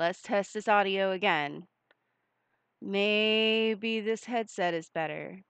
Let's test this audio again. Maybe this headset is better.